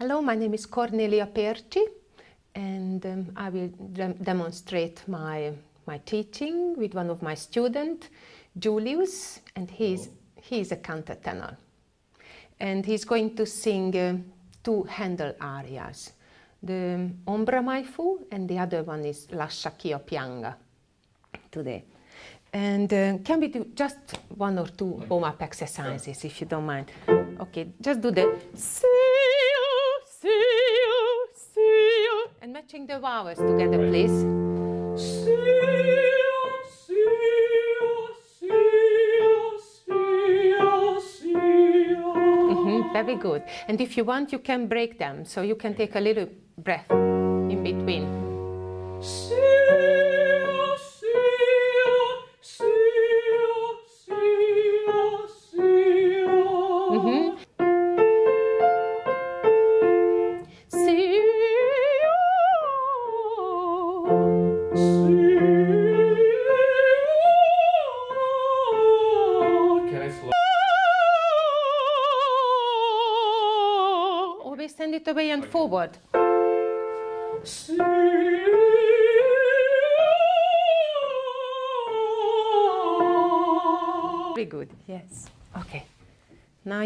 Hello, my name is Kornelia Perchy, and um, I will dem- demonstrate my, my teaching with one of my students, Julius, and he's, he's a countertenor. And he's going to sing uh, two Handel arias, the Ombra Mai Fu, and the other one is Lascia ch'io pianga today. And uh, can we do just one or two warm-up exercises, if you don't mind? Okay, just do the and matching the vowels together, please. You, see you. Mhm, very good. And if you want, you can break them, so you can take a little breath in between.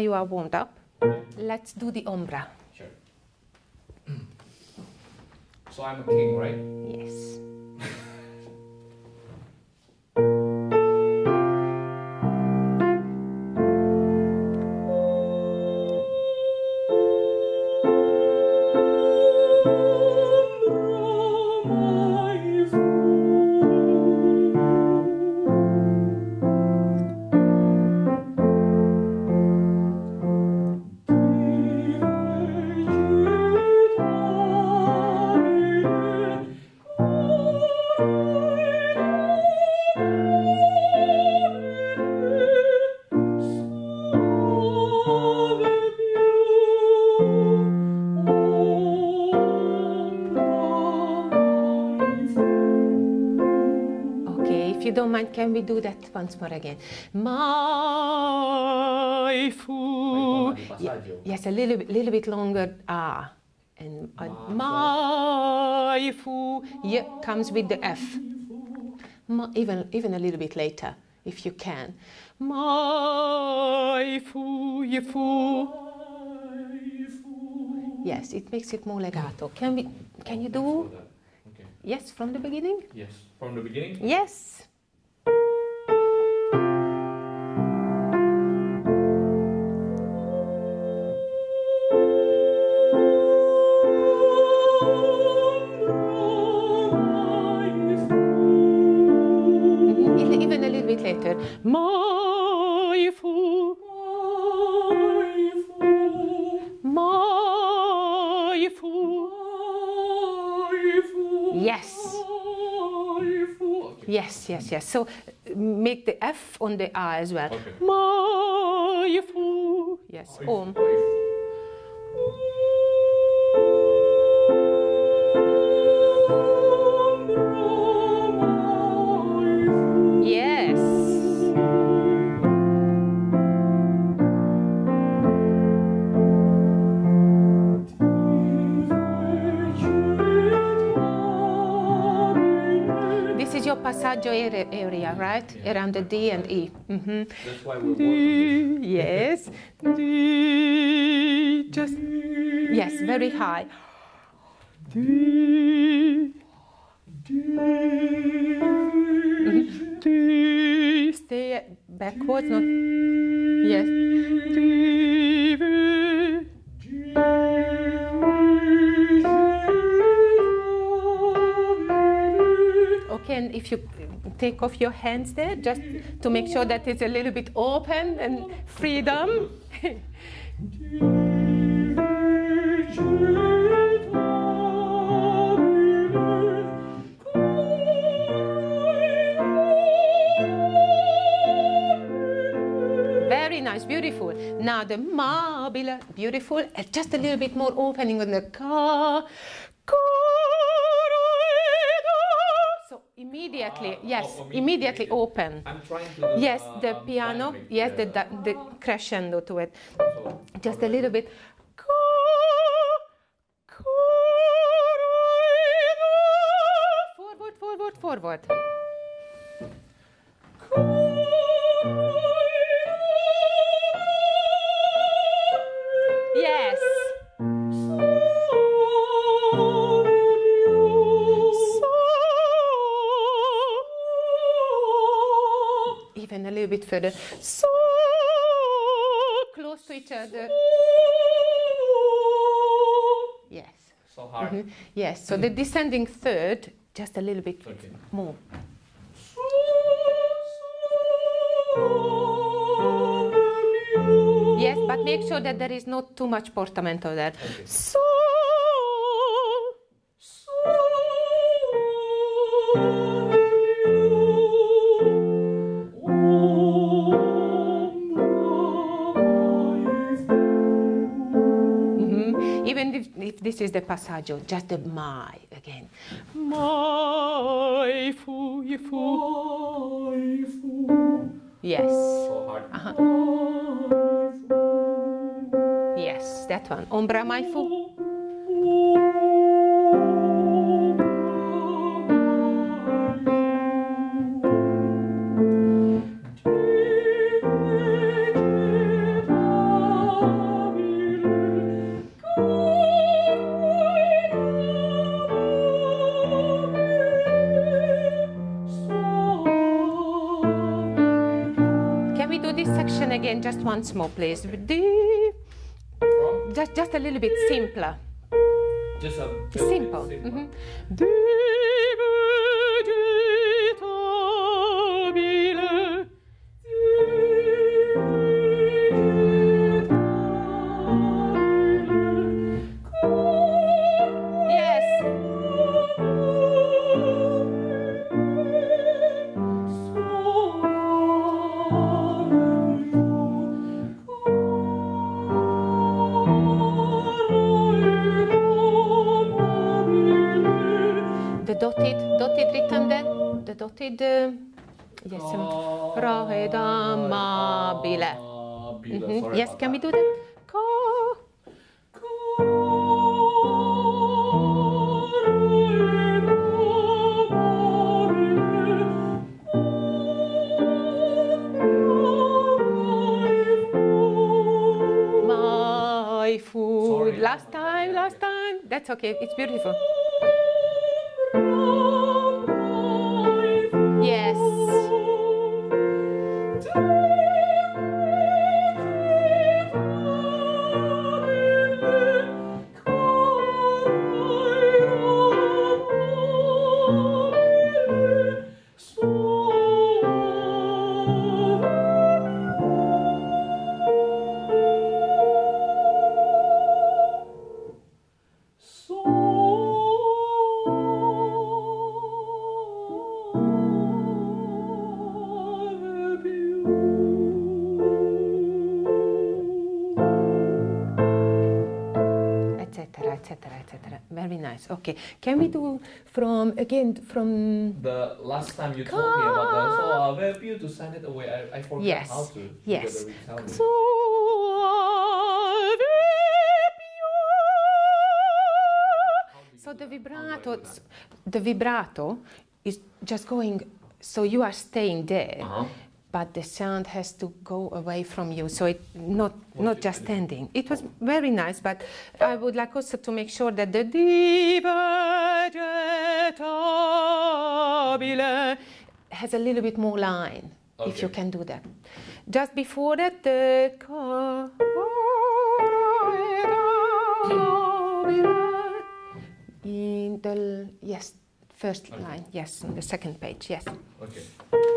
You are warmed up. Let's do the ombra. Sure. So I'm a king, right? Yes. Can we do that once more again? My fu. Yes, a little bit, little bit longer. Ah, and uh, my fu. Yeah, comes with the F. Ma, even even a little bit later, if you can. My fu, ye fu. Yes, it makes it more legato. Can we? Can you do? Okay. Yes, from the beginning. Yes. From the beginning? Yes. Yes, yes. So make the F on the A as well. Okay. Yes. Om. Area, area right? Around the D and E. Mhm. That's why we're working D, yes. D, just yes, very high. D, take off your hands there, just to make sure that it's a little bit open and freedom. Very nice, beautiful. Now the mobile, beautiful, just a little bit more opening on the ka. immediately, uh, yes, immediately open. I'm trying to. yes, uh, the um, piano, yes, the, the crescendo to it. Just a little bit. Forward, forward, forward. Further. So close to each other. Yes. So hard. Mhm. Yes. So the descending third, just a little bit Okay. more. Yes, but make sure that there is not too much portamento there. Okay. So. Even if, if this is the passaggio, just the my again. My fu, ye fu. Yes. So hard. Uh-huh. Yes, that one. Ombra mai fu. Again just once more, please? From? Just, just a little bit simpler. Just a Simple. simple. Mhm. Divegetabile. That's okay. It's beautiful. Okay. Can we do from again from The last time you told me about that, so I'll help you to send it away. I, I forgot Yes. how to. Yes. Calvin. So So the vibrato, the vibrato is just going. So you are staying there, Uh-huh. But the sound has to go away from you. So it not not just standing. It was very nice, but I would like also to make sure that the has a little bit more line. If you can do that. Just before that, the in the yes first Okay. line yes on the second page yes Okay.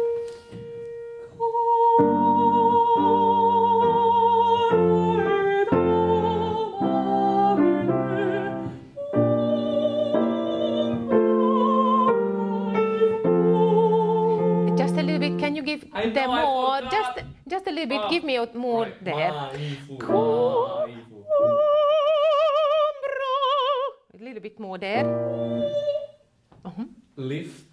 Little bit Ah, give me out more Right. there a little bit more there uh-huh. Lift.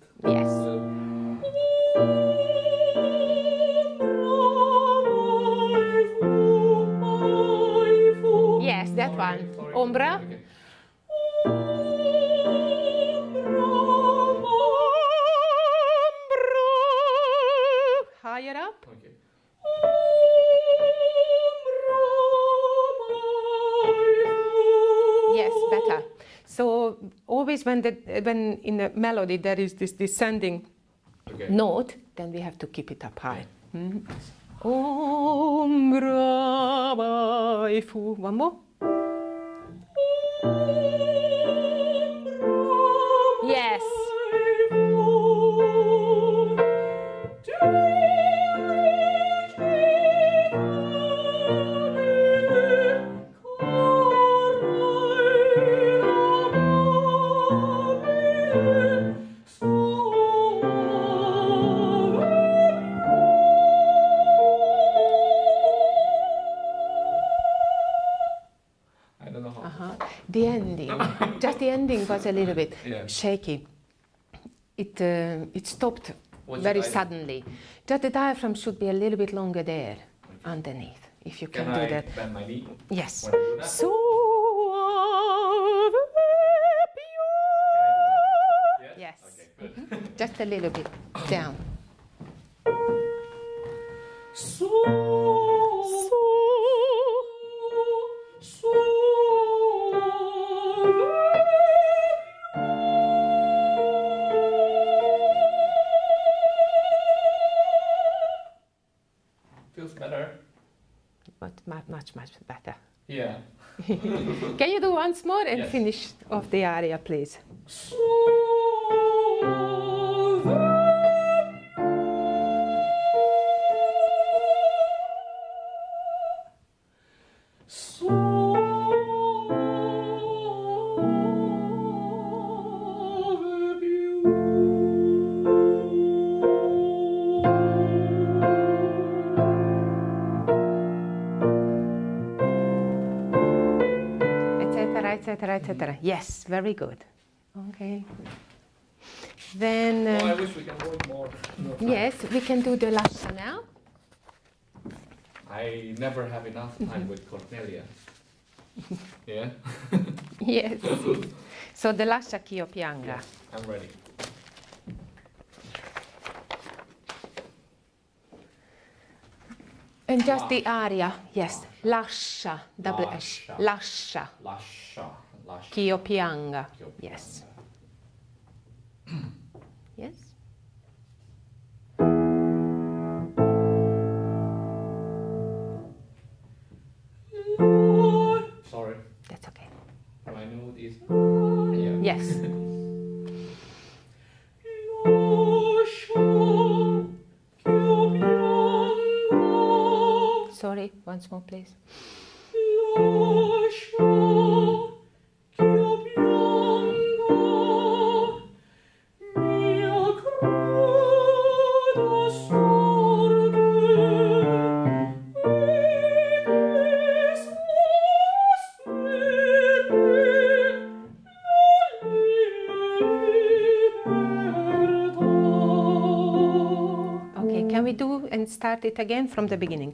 Melody there is this descending Okay. note, then we have to keep it up high. Mhm. Ombra mai fu. One more. Ending was a little bit Yeah. shaky. It uh, it stopped What's very suddenly. Just the diaphragm should be a little bit longer there underneath. If you can, Can do I that. bend my knee? Yes. When I do that? So Can I do that? Yes. Okay, just a little bit down. Once more and Yes. finish off the area, please? Etc. Etc. Etc. Yes, very good. Okay. Then. Oh, I Uh, wish we can work more. Yes, we can do the lascia now. I never have enough time with Kornelia. Yeah? Yes. so the last che io pianga. I'm ready. And just the aria. Yes. Lascia. Double S. Lascia. Lascia. Lascia. Lascia. Che io pianga. Yes. Yes. Sorry. That's okay. My note is. Yeah. Yes. Sorry. Once more, please. Okay. Can we do and start it again from the beginning?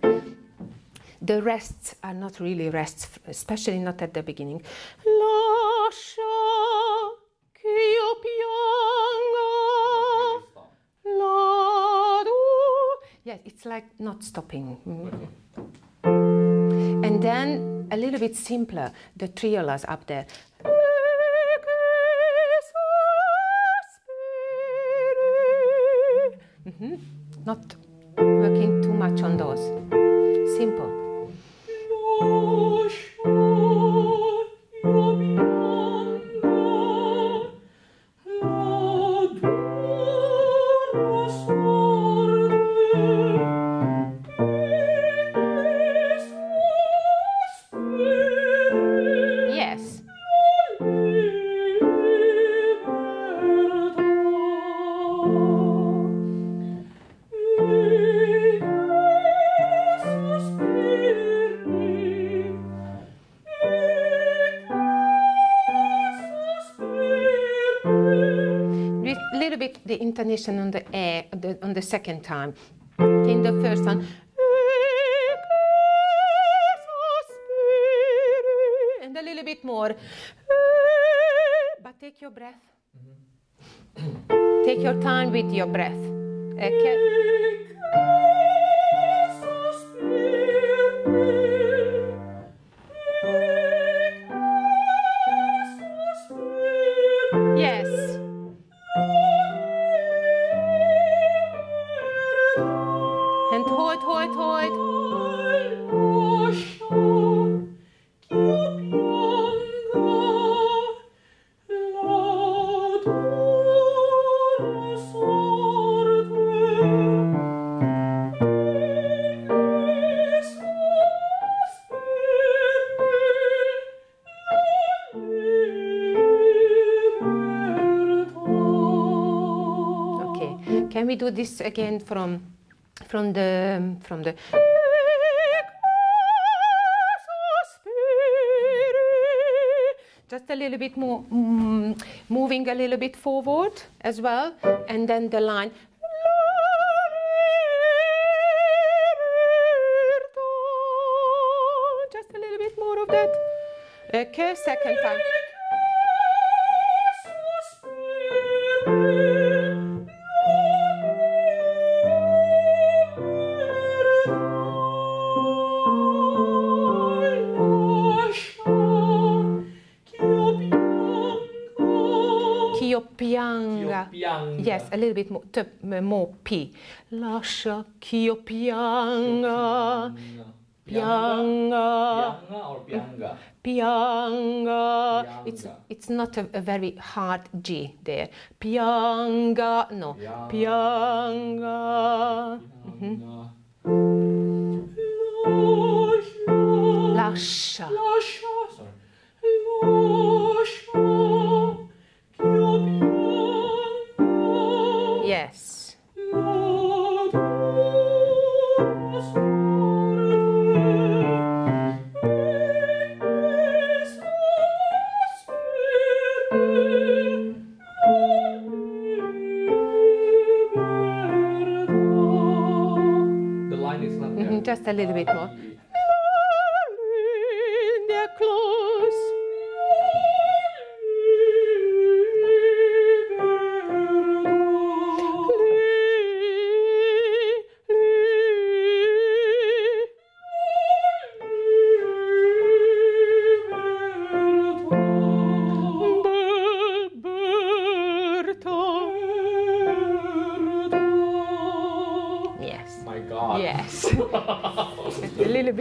The rests are not really rests, especially not at the beginning. La. Yes, it's like not stopping. Mm. And then a little bit simpler, the triolas up there. Mhm. Not working too much on those. Intonation on the air the, on the second time. In the first one. And a little bit more. But take your breath. Take your time with your breath. Eh, this again from from the from the just a little bit more mm, moving a little bit forward as well and then the line. Just a little bit more of that. Okay second time Mm-hmm. Yes, a little bit more, t- m- more P. Lascia pianga, pianga, Pianga or pianga? pianga. It's, it's not a, a very hard G there. Pianga, no. Pianga. Mm-hmm. Pianga. Lascia. Sorry. Yes. Not there. Mhm,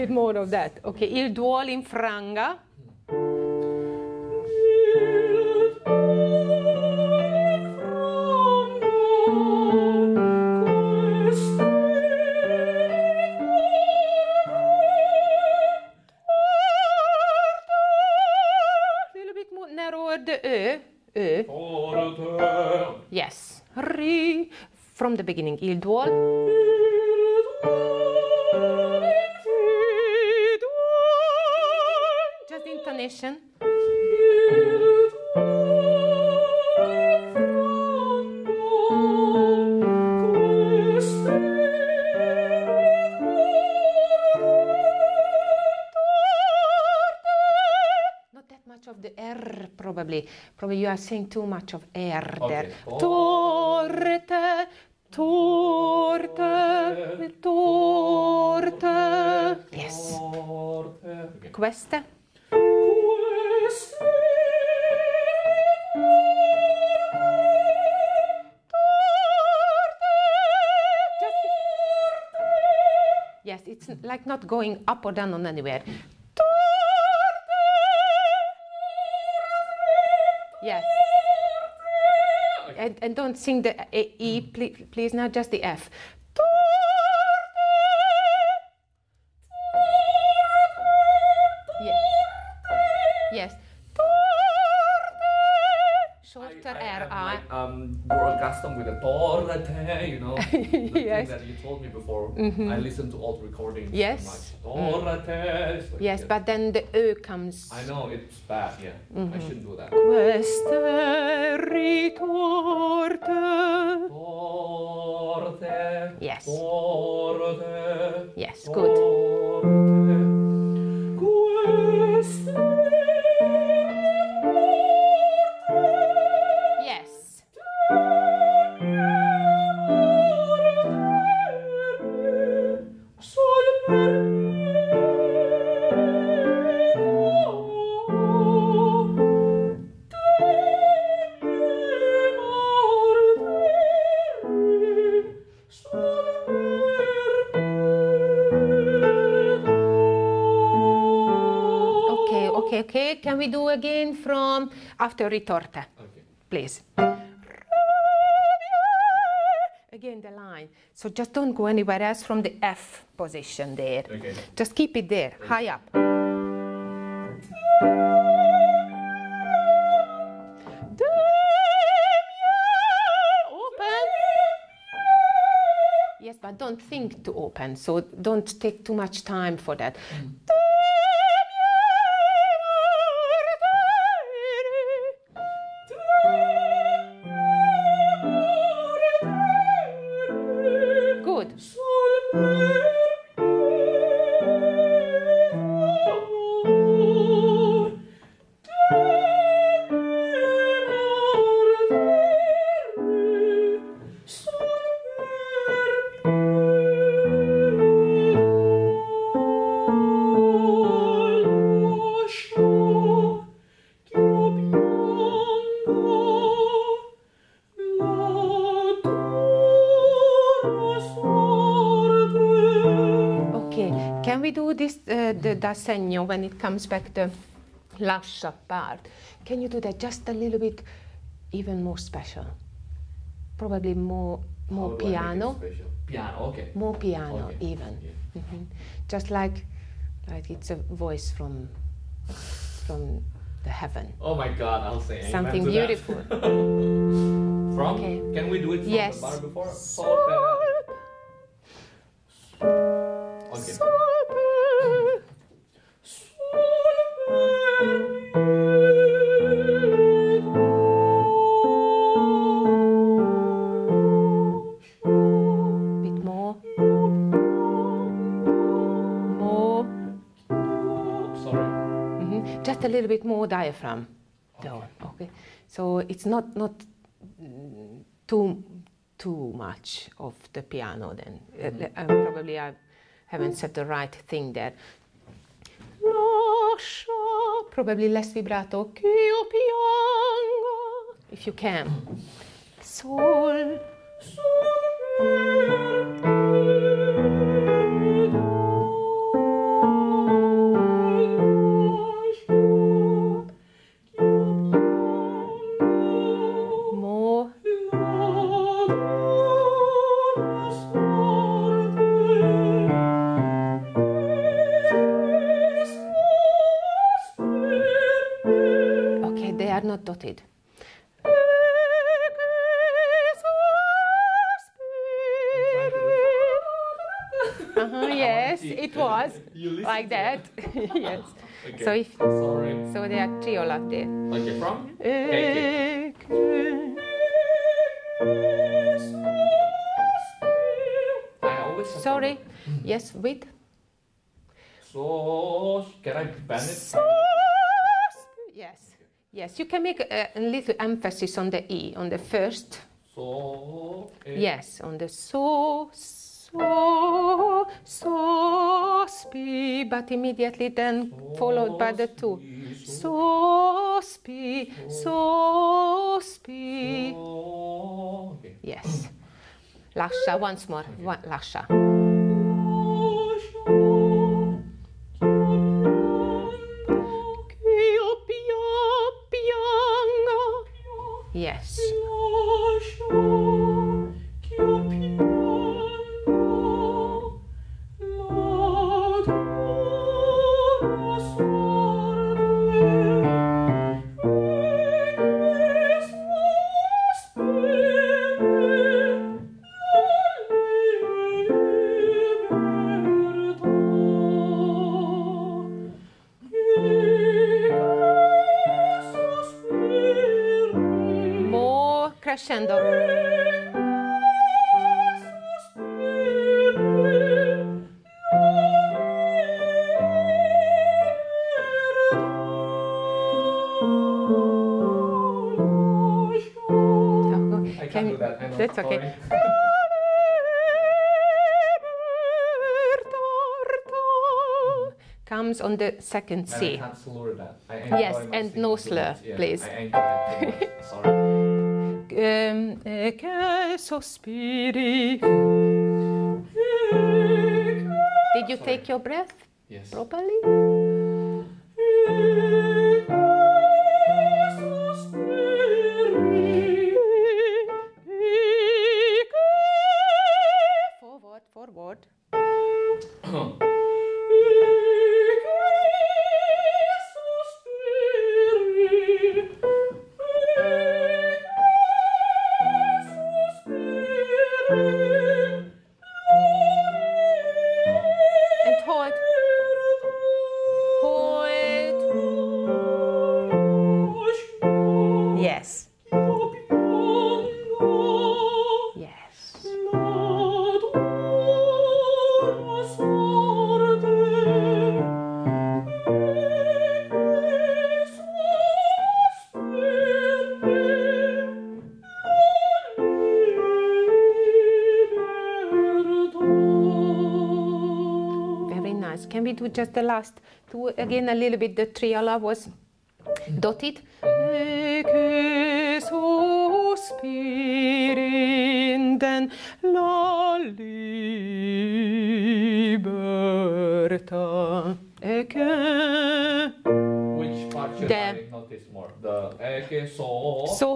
bit more of that. Okay, il duolo in franga. A little bit more narrower uh, uh. the ö. Ö. Yes. From the beginning. Il duolo. Not that much of the R, probably. Probably you are saying too much of R there. Okay. Oh. Torte, torte, torte. Yes. Forte. Okay. Questa. Not going up or down on anywhere. Yes. And, and don't sing the A- E, please, please, now just the F. you know. the Yes. thing that you told me before. Mm-hmm. I listened to old recordings. Yes. Like. It's like, Yes, yeah. but then the Ö comes. I know it's bad. Yeah, I mm-hmm. shouldn't do that. Queste ritorte. Torte. Yes. Torte. Yes, good. Torte. We do again from after ritorta, Okay. please? Again the line. So just don't go anywhere else from the F position there. Okay. Just keep it there, high up. Open. Yes, but don't think to open, so don't take too much time for that. Good. Okay, the when it comes back the lascia part? Can you do that just a little bit even more special? Probably more, more How do I make it piano. Piano, okay. more piano Okay, even. yeah. Mhm. Just like, like it's a voice from, from the heaven. Oh my god, I'll say Something beautiful. from? Okay. Can we do it from Yes. the bar before? Sol, diaphragm, though. Okay. So it's not not mm, too too much of the piano. Then Uh, uh, probably I haven't said the right thing there. Probably less vibrato. Che io pianga, if you can. Sol. More. Yes, with. So, can I bend it? Yes. Yes, you can make a, a little emphasis on the E, on the first. So, eh, Yes, on the so, so, so, spi, but immediately then followed by the two. So, spi, so, spi. So, okay. Yes. Lascia, once more. One, lascia. on the second C. And yes, and no slur, yeah, please. Um, Did you Sorry. take your breath yes. properly? Forward, forward. just the last two again a little bit. The triola was dotted. Ecce sospirinden la libertà. Which part should The- I notice more? The eke so. so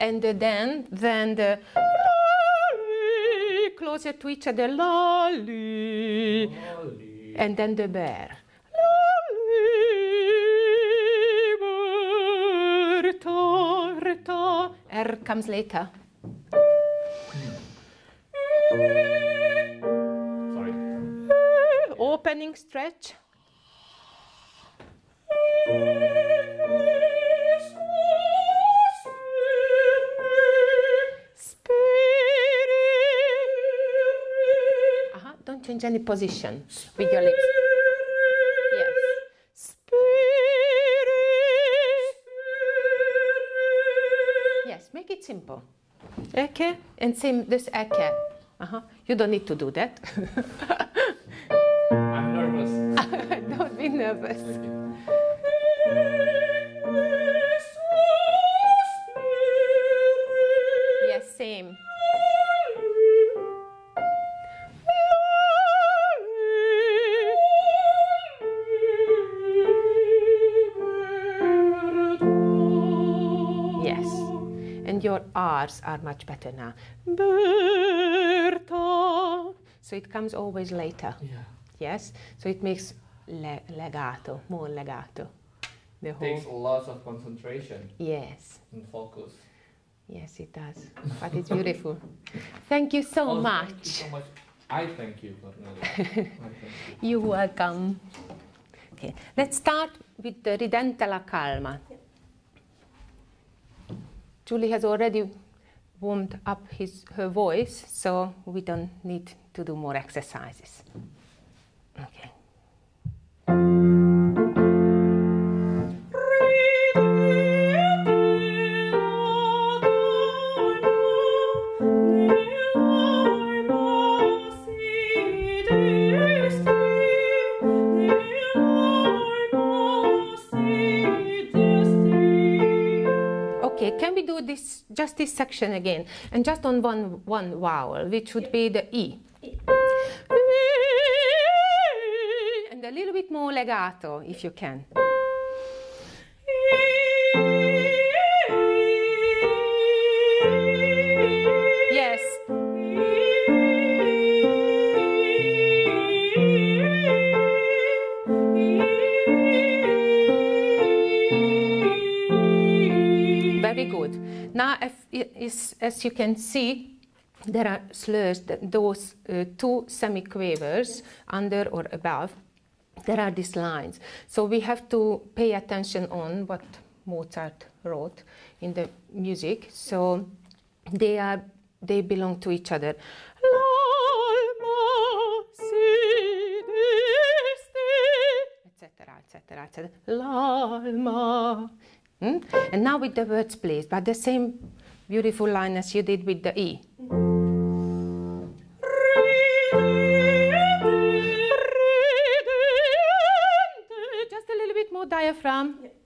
and then then the closer to each other lolly Holy. And then the bear Libertà, retà. R comes later. Sorry. Opening stretch. Change any position with your lips. Yes. Spirit. Yes, make it simple. Eke and same this eke. Uh-huh. You don't need to do that. I'm nervous. don't be nervous. Your R's are much better now. Berta. So it comes always later. Yeah. Yes. So it makes le- legato, more legato. The whole. Takes lots of concentration Yes. and focus. Yes, it does. But it's beautiful. Thank you so Oh, much. Thank you so much. I thank you, Kornelia. you. are welcome. Okay, let's start with the ridente la calma. Julie has already warmed up his, her voice, so we don't need to do more exercises. Okay. Just this section again and just on one one vowel, which would be the E. And a little bit more legato if you can. Is, as you can see, there are slurs, those uh, two semiquavers under or above, there are these lines. So we have to pay attention on what Mozart wrote in the music. So they are they belong to each other. Etc. etc. etc. And now with the words, please, but the same beautiful line as you did with the E. Just a little bit more diaphragm. Yes.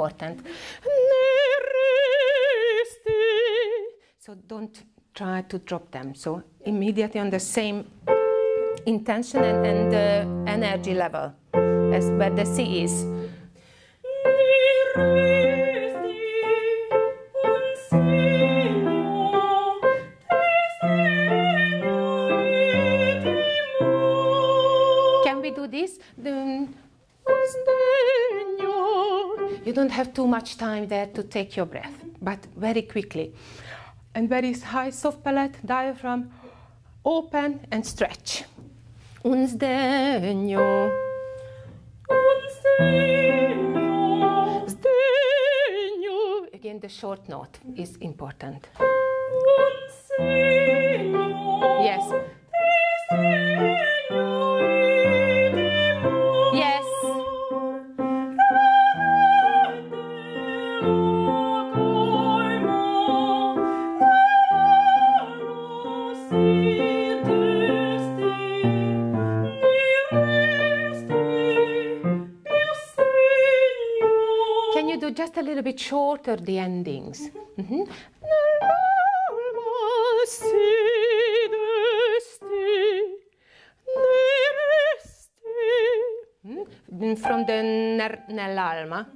Important. So don't try to drop them. So immediately on the same intention and, and uh, energy level as where the C is. Don't have too much time there to take your breath, but very quickly. And very high, soft palate, diaphragm, open and stretch. Again, the short note is important. Yes. Little bit shorter the endings? Mm, From the ner- nell'alma.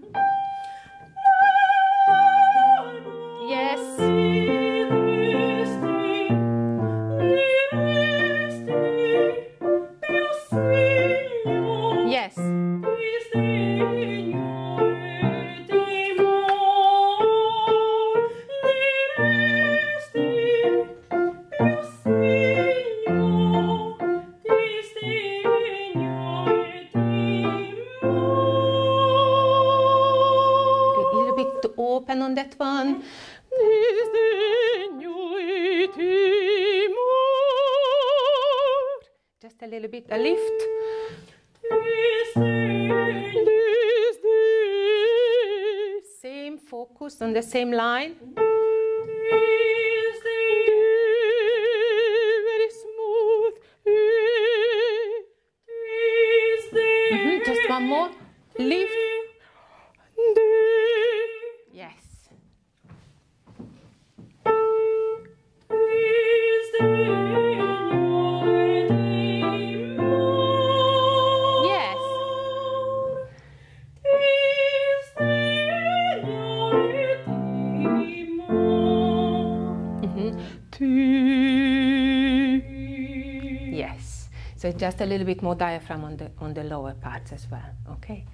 Just a little bit more diaphragm on the on the lower parts as well. Okay.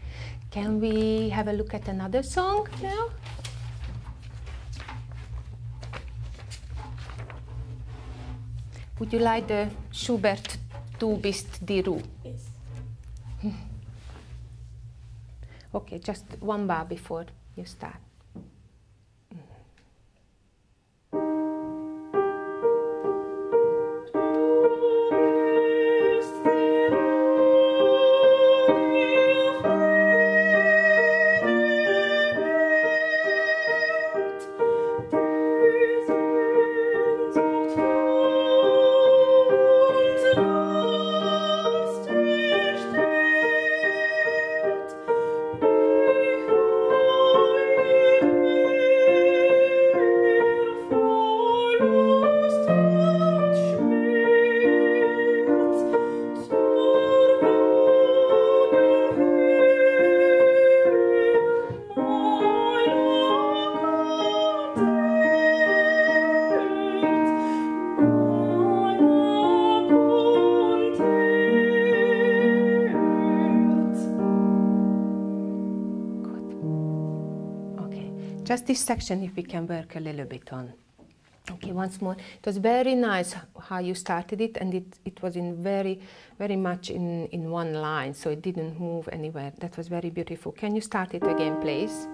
Can we have a look at another song now? Would you like the Schubert Du bist die Ruhe? Okay, just one bar before you start. This section if we can work a little bit on. Okay, once more. It was very nice how you started it, and it, it was in very, very much in, in one line, so it didn't move anywhere. That was very beautiful. Can you start it again, please?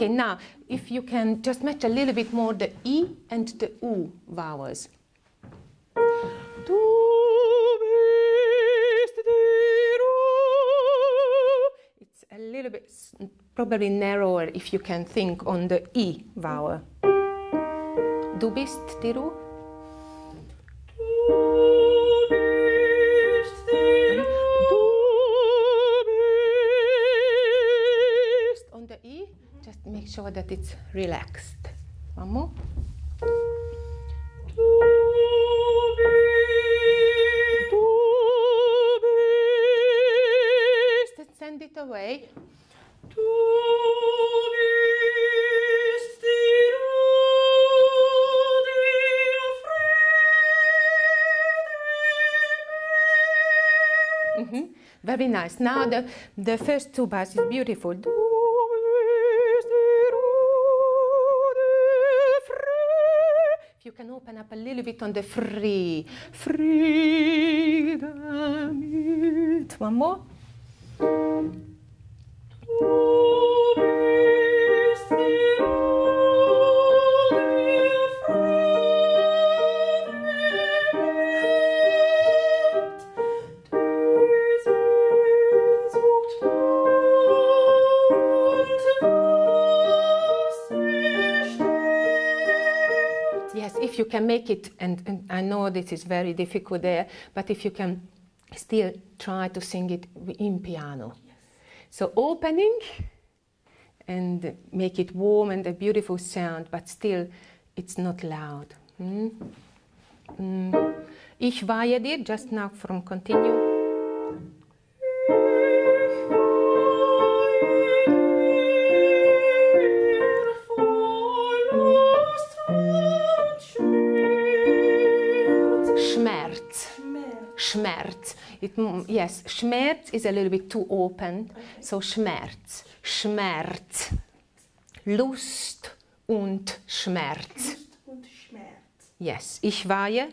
Okay, now if you can just match a little bit more the E and the U vowels. Du bist die Ruhe. It's a little bit probably narrower if you can think on the E vowel. Du bist die Ruhe. it's relaxed. One more. Let's send it away. Mm -hmm. Very nice. Now the, the first two bars is beautiful. Little bit on the free, freedom. One more. Make it, and, and I know this is very difficult there, but if you can still try to sing it in piano. So opening and make it warm and a beautiful sound, but still it's not loud. Mm? Mm. Ich weihe dir, just now from continue. Schmerz. It, mm, yes, Schmerz is a little bit too open. So Schmerz. Schmerz. Lust und Schmerz. und Schmerz. Yes, ich weihe.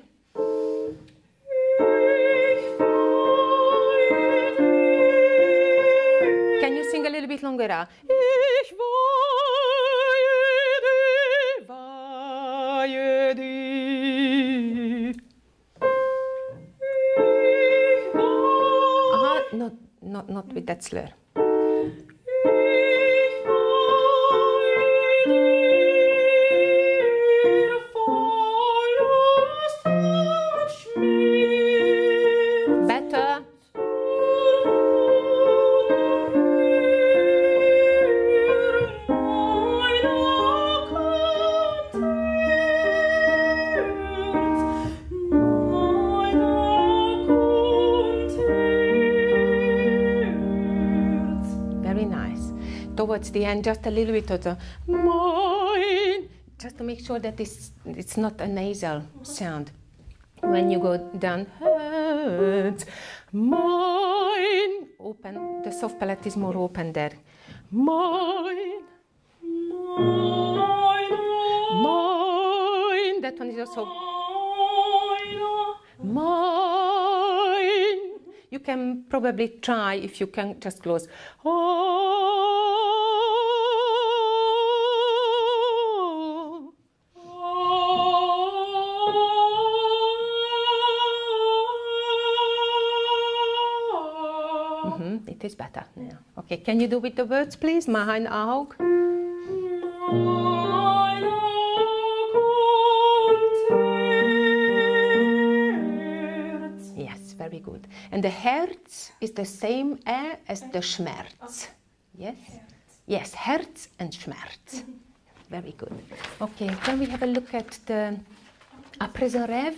Can you sing a little bit longer? Not, not with that slur. End, just a little bit of the mein, just to make sure that it's, it's not a nasal sound. When you go down, Herz, mein, open, the soft palate is more open there. Mein, mein, that one is also mein. You can probably try if you can just close. Oh. Is better. Okay, can you do with the words, please? Mein Auge. Yes, very good. And the Herz is the same air as the Schmerz. Yes? Yes, Herz and Schmerz. Very good. Okay, can we have a look at the rêve?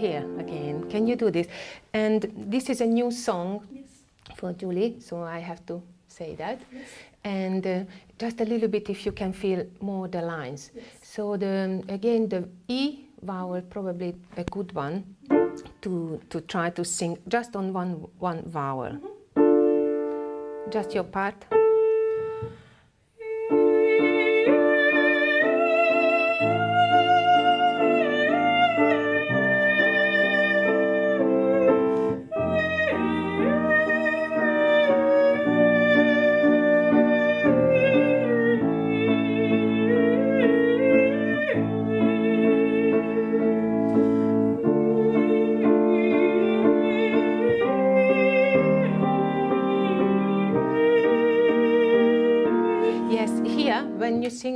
Here again. Can you do this? And this is a new song for Julie, so I have to say that. And uh, just a little bit, if you can feel more the lines. So the again the E vowel probably a good one to to try to sing just on one one vowel. Just your part.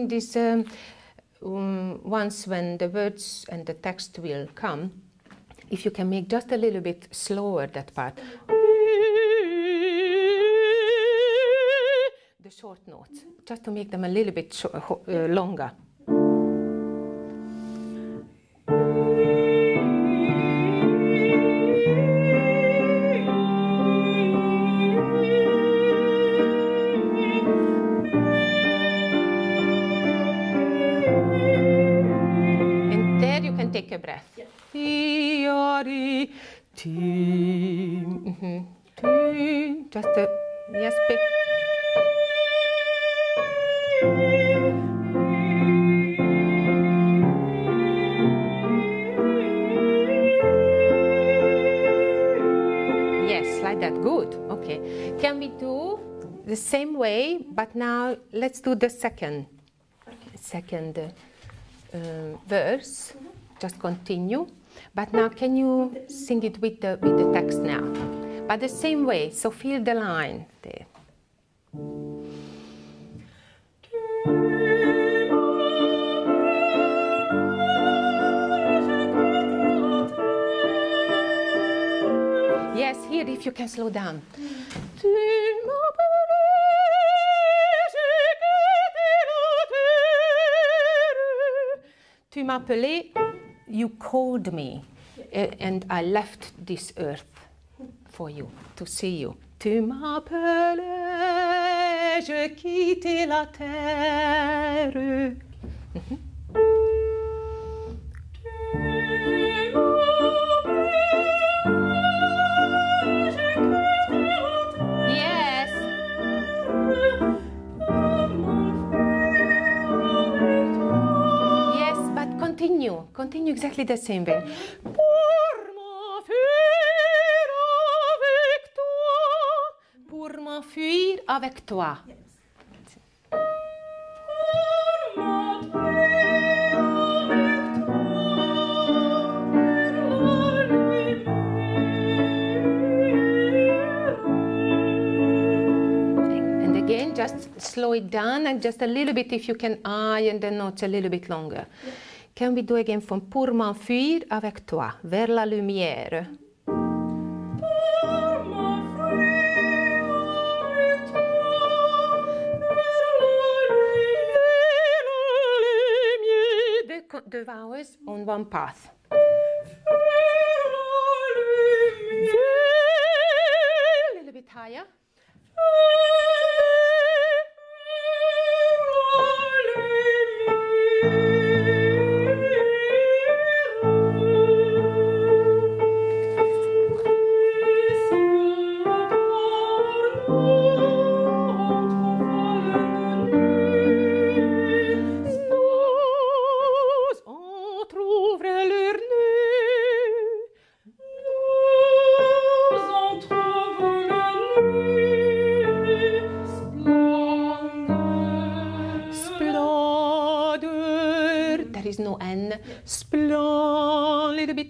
This um, um, once when the words and the text will come, if you can make just a little bit slower that part. The short notes, just to make them a little bit uh, longer. But now let's do the second, second uh, verse. Just continue. But now, can you sing it with the with the text now? But the same way. So feel the line there. Yes, here if you can slow down. Tu m'appelais, you called me, uh, and I left this earth for you, to see you. Tu m'appelais, je quittais la terre. Exactly the same way. Pour m'enfuir avec toi. Toi. And again, just slow it down and just a little bit if you can I and the notes a little bit longer. Can we do again from pour m'enfuir avec toi, vers la lumière? The vowels on one path. A little bit higher.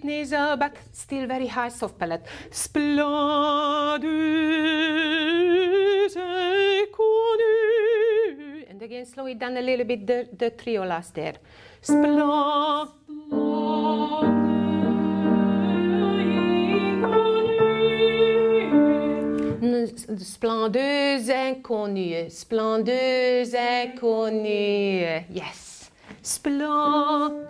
Nasal, but still very high soft palate. Splendor. inconnue. And again, slow it down a little bit, the, the trio last there. Splendor. Splendeuse inconnue, splendeuse inconnue. Yes. Splendeur.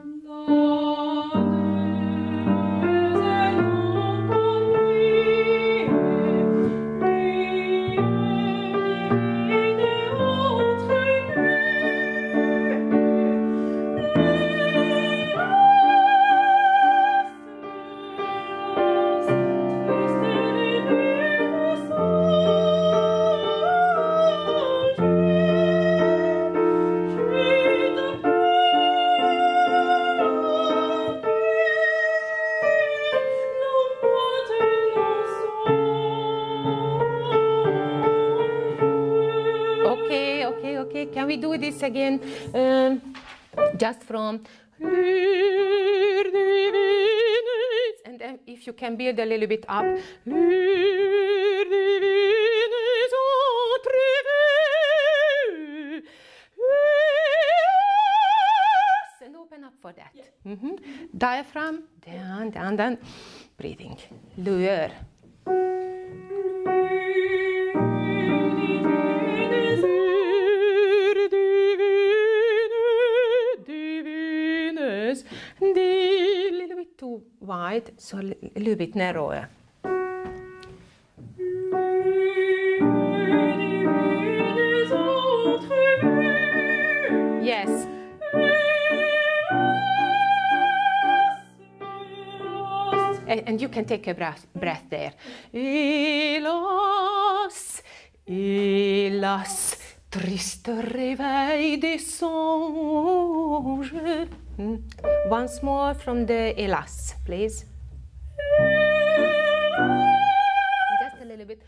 from and then if you can build a little bit up and open up for that. Mm -hmm. Diaphragm, down, down, down. Breathing. Lure. So a little bit narrower. Yes. And, you can take a breath, breath there. Hélas, hélas, triste réveil des songes. Mm. Once more from the hélas, please. Just a little bit.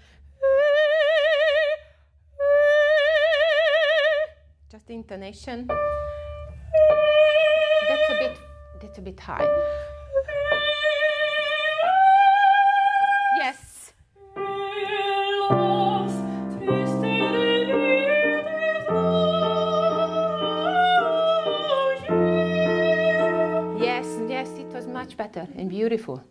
Just the intonation. That's a bit that's a bit high. Better and beautiful.